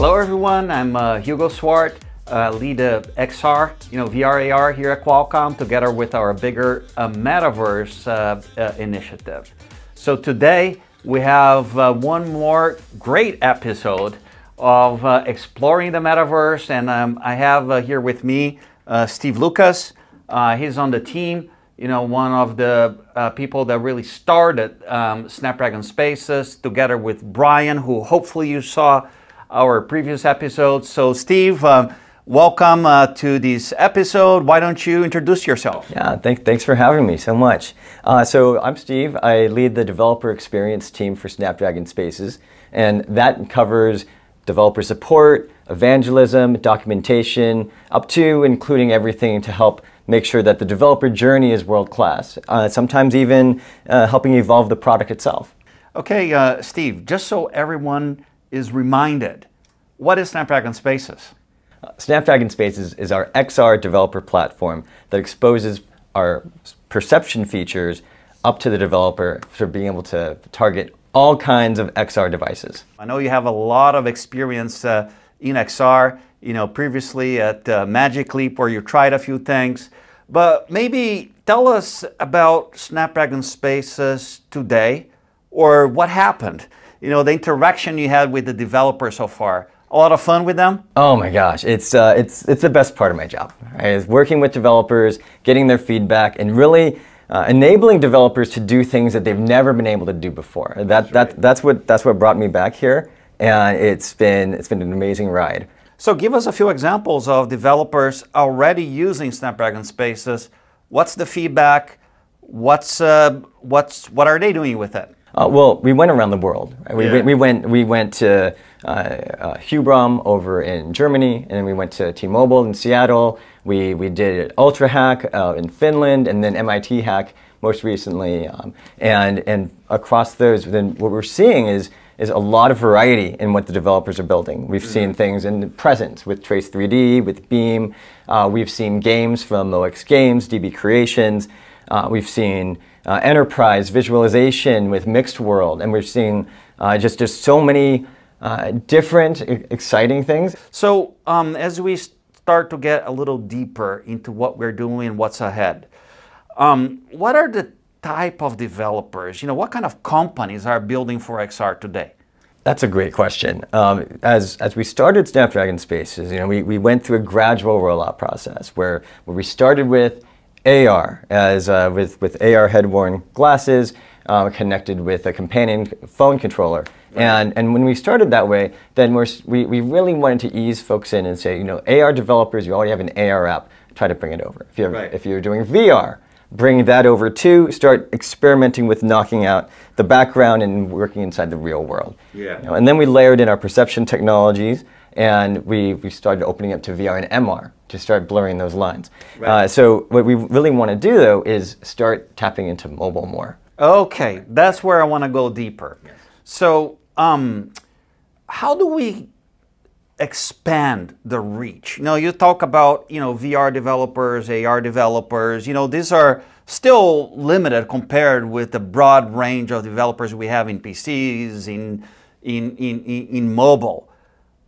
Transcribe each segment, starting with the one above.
Hello everyone, I'm uh, Hugo Swart, uh, lead uh, XR, you know, VR AR here at Qualcomm together with our bigger uh, Metaverse uh, uh, initiative. So today we have uh, one more great episode of exploring the Metaverse and um, I have here with me Steve Lukas. he's on the team you know, one of the people that really started um, Snapdragon Spaces together with Brian, who hopefully you saw our previous episodes. So, Steve, um, welcome uh, to this episode. Why don't you introduce yourself? Yeah, thank, thanks for having me so much. Uh, so, I'm Steve. I lead the developer experience team for Snapdragon Spaces, and that covers developer support, evangelism, documentation, up to including everything to help make sure that the developer journey is world class, uh, sometimes even uh, helping evolve the product itself. Okay, uh, Steve, just so everyone is reminded, what is Snapdragon Spaces? Uh, Snapdragon Spaces is our XR developer platform that exposes our perception features up to the developer for being able to target all kinds of XR devices. I know you have a lot of experience uh, in XR, you know, previously at uh, Magic Leap where you tried a few things, but maybe tell us about Snapdragon Spaces today or what happened. You know, the interaction you had with the developers so far. A lot of fun with them? Oh my gosh, it's, uh, it's, it's the best part of my job. Right? Is working with developers, getting their feedback, and really uh, enabling developers to do things that they've never been able to do before. That, that's, right. that, that's, what, that's what brought me back here, and it's been, it's been an amazing ride. So give us a few examples of developers already using Snapdragon Spaces. What's the feedback? What's, uh, what's, what are they doing with it? Uh, well, we went around the world. We, yeah. we, went, we went to uh, uh, Hubraum over in Germany, and then we went to T-Mobile in Seattle. We, we did Ultra Hack uh, in Finland, and then MIT Hack most recently. Um, and, and across those, then what we're seeing is is a lot of variety in what the developers are building. We've mm-hmm. seen things in the present with Trace 3D, with Beam. Uh, we've seen games from OX Games, DB Creations. Uh, we've seen uh, enterprise visualization with Mixed World, and we're seeing uh, just just so many uh, different exciting things. So um, as we start to get a little deeper into what we're doing and what's ahead, um, what are the type of developers? You know, what kind of companies are building for XR today? That's a great question. Um, as, as we started Snapdragon Spaces, you know, we, we went through a gradual rollout process where, where we started with AR, as uh, with, with AR head-worn glasses, uh, connected with a companion phone controller. Right. And, and when we started that way, then we're, we, we really wanted to ease folks in and say, you know, AR developers, you already have an AR app, try to bring it over. If you're, right. if you're doing VR, bring that over to start experimenting with knocking out the background and working inside the real world. Yeah. You know, and then we layered in our perception technologies and we, we started opening up to VR and MR to start blurring those lines. Right. Uh, so what we really want to do though is start tapping into mobile more. Okay, that's where I want to go deeper. Yes. So um, how do we expand the reach. You know, you talk about, you know, VR developers, AR developers, you know, these are still limited compared with the broad range of developers we have in PCs, in, in, in, in mobile.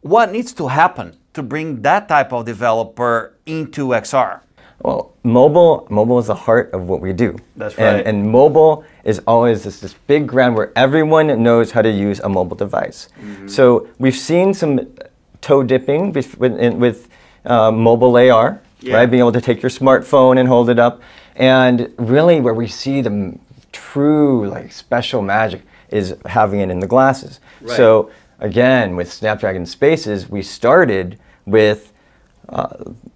What needs to happen to bring that type of developer into XR? Well, mobile, mobile is the heart of what we do. That's right. And, and mobile is always this, this big ground where everyone knows how to use a mobile device. Mm -hmm. So we've seen some toe dipping with, with, with uh, mobile AR, yeah. right? Being able to take your smartphone and hold it up. And really where we see the true like special magic is having it in the glasses. Right. So again, with Snapdragon Spaces, we started with uh,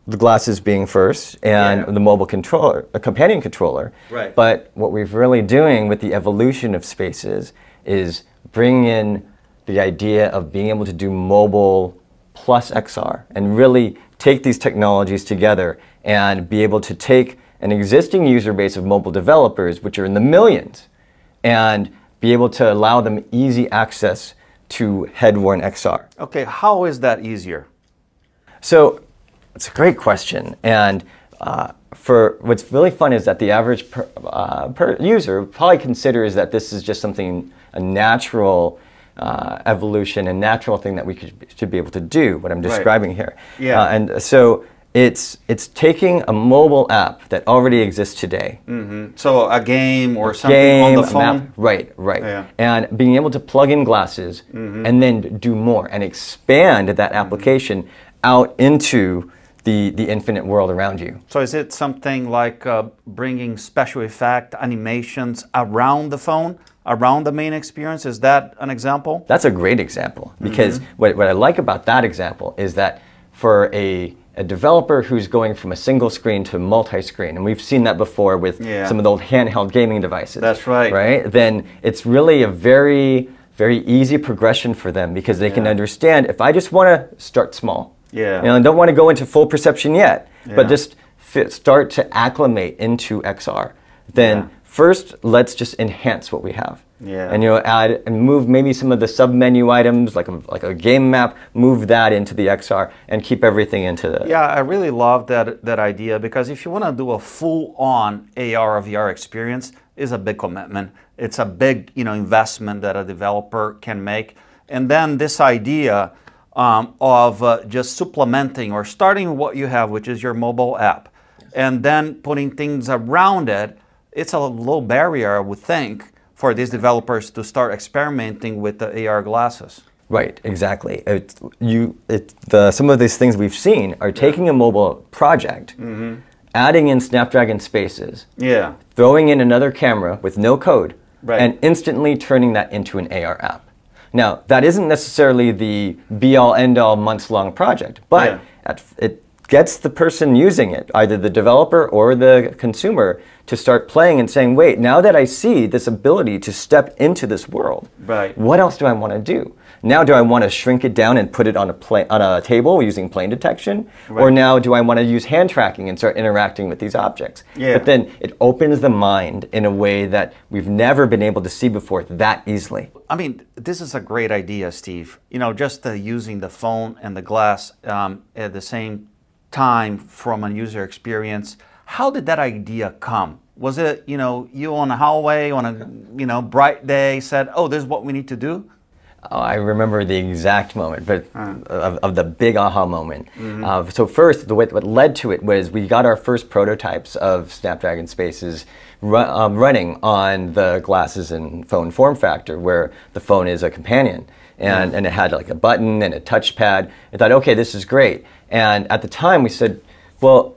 the glasses being first and yeah. the mobile controller, a companion controller. Right. But what we're really doing with the evolution of Spaces is bringing in the idea of being able to do mobile plus XR and really take these technologies together and be able to take an existing user base of mobile developers, which are in the millions, and be able to allow them easy access to head-worn XR. Okay, how is that easier? So it's a great question. And uh, for what's really fun is that the average per, uh, per user probably considers that this is just something, a natural uh, evolution and natural thing that we could, should be able to do. What I'm describing here. Yeah. Uh, and so it's it's taking a mobile app that already exists today. So a game or something Game, on the phone. map, right, right, Yeah. and being able to plug in glasses and then do more and expand that application out into the the infinite world around you. So is it something like uh, bringing special effect animations around the phone, around the main experience? Is that an example? That's a great example because Mm-hmm. what, what I like about that example is that for a, a developer who's going from a single screen to multi-screen, and we've seen that before with Yeah. some of the old handheld gaming devices. That's right. Right? Then it's really a very, very easy progression for them because they can understand if I just want to start small, Yeah. you know, and don't want to go into full perception yet, but just fit, start to acclimate into XR, then Yeah. First let's just enhance what we have. Yeah. And you know, add and move maybe some of the sub-menu items, like a, like a game map, move that into the XR, and keep everything into the. Yeah, I really love that that idea because if you want to do a full-on AR or VR experience, is a big commitment. It's a big you know investment that a developer can make, and then this idea um, of uh, just supplementing or starting what you have, which is your mobile app, and then putting things around it. It's a low barrier, I would think, for these developers to start experimenting with the AR glasses. Right, exactly. It's, you, it, the, some of these things we've seen are taking a mobile project, mm-hmm. adding in Snapdragon Spaces, Yeah. throwing in another camera with no code, Right. and instantly turning that into an AR app. Now, that isn't necessarily the be all end all months long project, but Yeah. at- it gets the person using it, either the developer or the consumer, to start playing and saying, wait, now that I see this ability to step into this world, Right. what else do I want to do? Now, do I want to shrink it down and put it on a pla- on a table using plane detection, or now do I want to use hand tracking and start interacting with these objects? Yeah. But then it opens the mind in a way that we've never been able to see before that easily. I mean, this is a great idea, Steve. You know, just uh, using the phone and the glass um, at the same time from a user experience. How did that idea come? Was it, you know, you on a hallway on a, you know, bright day said, "Oh, this is what we need to do"? Oh, I remember the exact moment, but of, of the big aha moment. Mm-hmm. Uh, so first, the way, what led to it was we got our first prototypes of Snapdragon Spaces ru- um, running on the glasses and phone form factor, where the phone is a companion, and, and it had like a button and a touchpad. I thought, okay, this is great. And at the time, we said, well,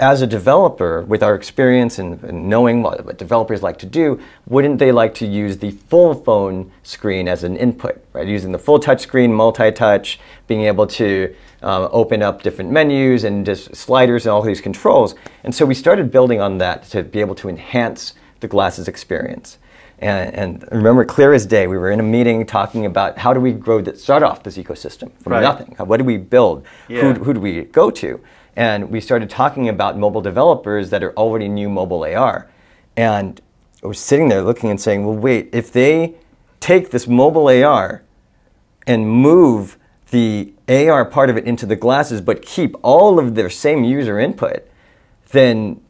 as a developer, with our experience and, and knowing what, what developers like to do, wouldn't they like to use the full phone screen as an input, right? Using the full touch screen, multi-touch, being able to uh, open up different menus and just sliders and all these controls. And so we started building on that to be able to enhance the glasses experience. And, and remember, clear as day, we were in a meeting talking about how do we grow, that, start off this ecosystem from Right. nothing. What do we build? Yeah. Who, who do we go to? And we started talking about mobile developers that are already new mobile AR. And we're sitting there looking and saying, well, wait, if they take this mobile AR and move the AR part of it into the glasses, but keep all of their same user input, then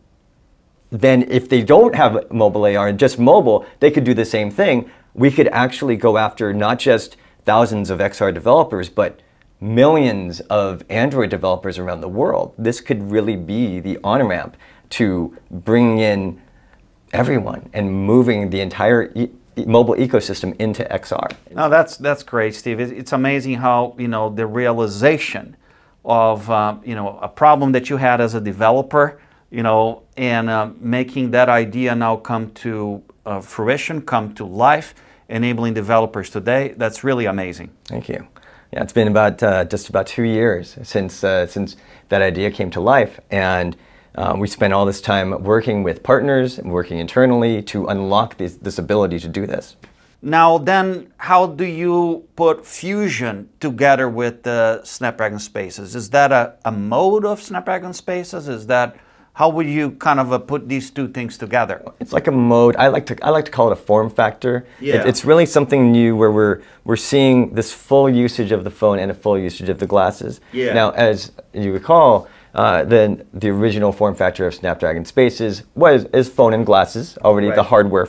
then if they don't have mobile AR and just mobile, they could do the same thing. We could actually go after not just thousands of XR developers, but millions of Android developers around the world. This could really be the on ramp to bringing in everyone and moving the entire e- mobile ecosystem into XR. No, that's that's great, Steve. It's amazing how you know the realization of um, you know a problem that you had as a developer, you know, and uh, making that idea now come to uh, fruition, come to life, enabling developers today. That's really amazing. Thank you. Yeah, it's been about uh, just about two years since uh, since that idea came to life, and uh, we spent all this time working with partners and working internally to unlock this, this ability to do this. Now, then, how do you put Fusion together with the Snapdragon Spaces? Is that a, a mode of Snapdragon Spaces? Is that how would you kind of uh, put these two things together? It's like a mode. I like to I like to call it a form factor. It- Yeah. it's really something new where we're we're seeing this full usage of the phone and a full usage of the glasses. Yeah. Now, as you recall, uh, then the original form factor of Snapdragon Spaces was is phone and glasses already the hardware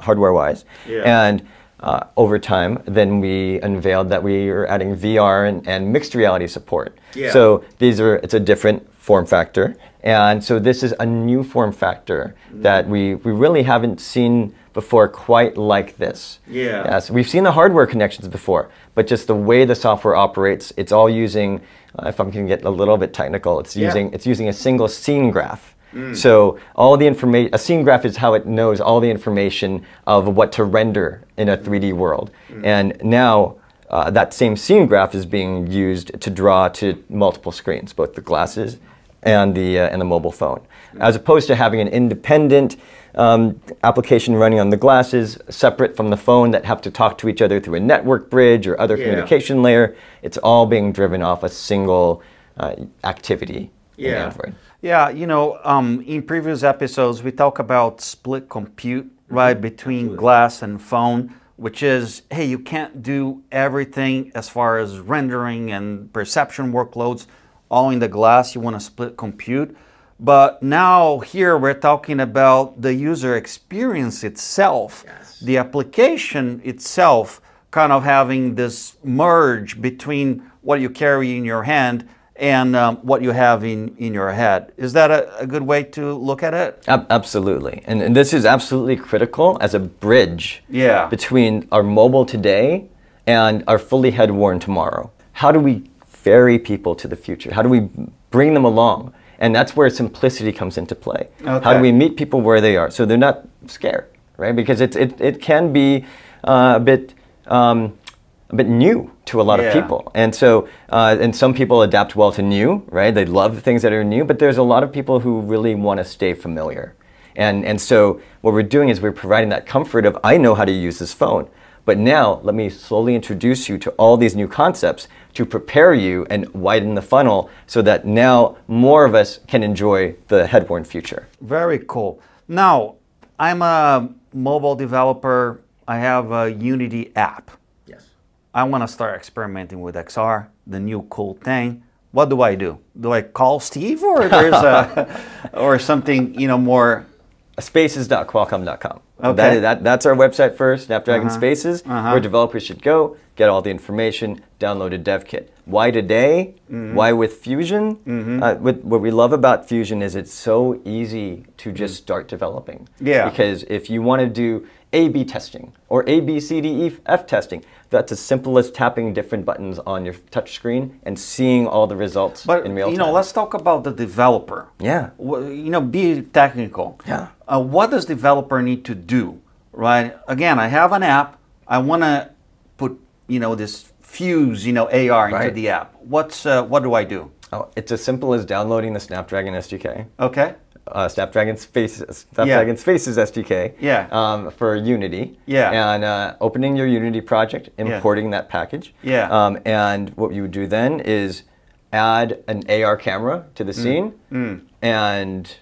hardware wise. Yeah. And uh, over time, then we unveiled that we are adding VR and, and mixed reality support. Yeah. So these are it's a different form factor, and so this is a new form factor that we we really haven't seen before quite like this. Yeah. Yes, we've seen the hardware connections before, but just the way the software operates, it's all using. Uh, if I'm going to get a little bit technical, it's Yeah. using it's using a single scene graph. So all the information, a scene graph is how it knows all the information of what to render in a 3D world. And now uh, that same scene graph is being used to draw to multiple screens, both the glasses and the uh, and the mobile phone, as opposed to having an independent um, application running on the glasses, separate from the phone that have to talk to each other through a network bridge or other Yeah. communication layer. It's all being driven off a single uh, activity in Android. Yeah, you know, um, in previous episodes, we talk about split compute, right, between glass and phone, which is, hey, you can't do everything as far as rendering and perception workloads all in the glass. You want to split compute. But now here we're talking about the user experience itself, the application itself, kind of having this merge between what you carry in your hand and um, what you have in, in your head. Is that a, a good way to look at it? Ab- absolutely. And, and this is absolutely critical as a bridge Yeah. between our mobile today and our fully head worn tomorrow. How do we ferry people to the future? How do we bring them along? And that's where simplicity comes into play. How do we meet people where they are so they're not scared, right? Because it's, it, it can be uh, a bit. Um, a bit new to a lot Yeah. of people. And so, uh, and some people adapt well to new, right? They love things that are new, but there's a lot of people who really want to stay familiar. And, and so, what we're doing is we're providing that comfort of, I know how to use this phone, but now let me slowly introduce you to all these new concepts to prepare you and widen the funnel so that now more of us can enjoy the head-worn future. Very cool. Now, I'm a mobile developer. I have a Unity app. I want to start experimenting with XR, the new cool thing. What do I do? Do I call Steve or there's a or something, you know, more spaces.qualcomm.com. Okay. That, that, that's our website first, Snapdragon Uh-huh. Spaces, Uh-huh. where developers should go, get all the information, download a dev kit. Why today? Mm-hmm. Why with Fusion? Uh, with, what we love about Fusion is it's so easy to just start developing. Mm-hmm. Yeah. Because if you want to do A-B testing or A, B, C, D, E, F testing, that's as simple as tapping different buttons on your touch screen and seeing all the results But in real time. you time. know, let's talk about the developer. Yeah. You know, be technical. Yeah. Uh, what does developer need to do, right? Again, I have an app. I want to put you know this fuse you know AR into Right. the app. What's uh, what do I do? Oh, it's as simple as downloading the Snapdragon SDK. Okay. Uh, Snapdragon Spaces, Snapdragon Spaces SDK Yeah. um, for Unity. Yeah. And uh, opening your Unity project, importing that package. Yeah. Um, and what you would do then is add an AR camera to Mm. the scene. And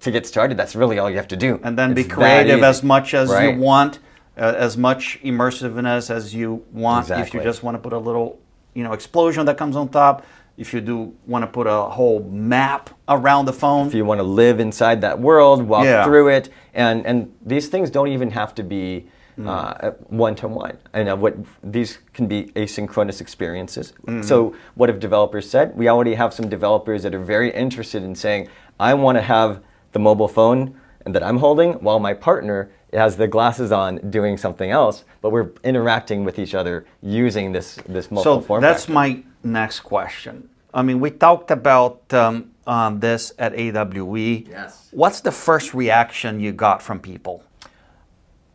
to get started, that's really all you have to do. and then be It's that creative as much as right? you want, uh, as much immersiveness as you want. If you just want to put a little, you know, explosion that comes on top. If you do want to put a whole map around the phone. if you want to live inside that world, walk Yeah. through it, and and these things don't even have to be Mm. uh, one to one. And uh, what these can be asynchronous experiences. Mm-hmm. So what have developers said? We already have some developers that are very interested in saying, I want to have the mobile phone that I'm holding while my partner has the glasses on doing something else, but we're interacting with each other using this this multiple so form that's factor. my next question. I mean, we talked about um, um, this at AWE. Yes. What's the first reaction you got from people?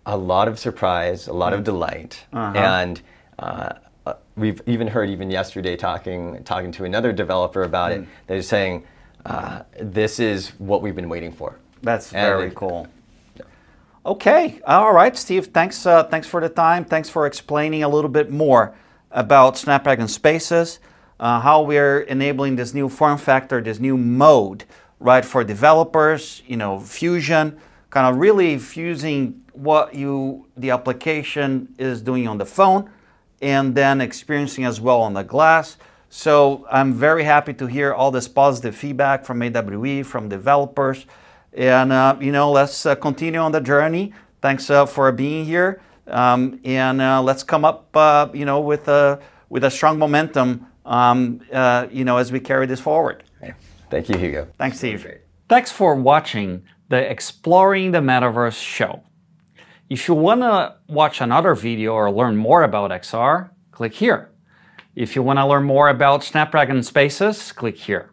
a lot of surprise, a lot of delight, Uh-huh. and uh, uh, we've even heard even yesterday talking talking to another developer about it. They're saying uh, this is what we've been waiting for. That's And very it- cool. Okay, all right, Steve. Thanks. Uh, thanks for the time. Thanks for explaining a little bit more about Snapdragon Spaces, uh, how we're enabling this new form factor, this new mode, right, for developers. You know, Fusion, kind of really fusing what you the application is doing on the phone, and then experiencing as well on the glass. So I'm very happy to hear all this positive feedback from AWE, from developers. And, uh, you know, let's uh, continue on the journey. Thanks uh, for being here. Um, and uh, let's come up, uh, you know, with a with a strong momentum, um, uh, you know, as we carry this forward. Okay. Thank you, Hugo. Thanks, Steve. Thanks for watching the Exploring the Metaverse show. If you want to watch another video or learn more about XR, click here. If you want to learn more about Snapdragon Spaces, click here.